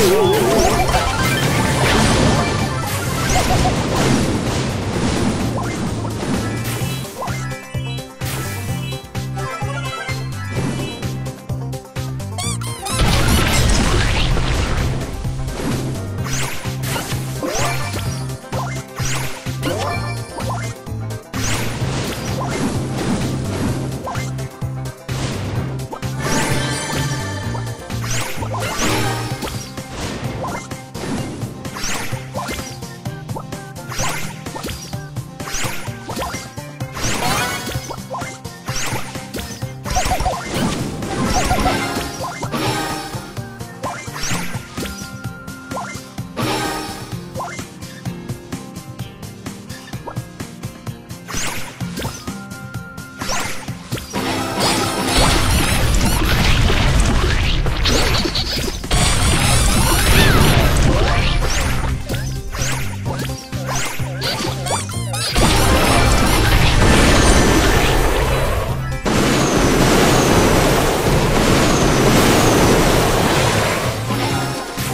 Ooh.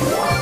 Whoa.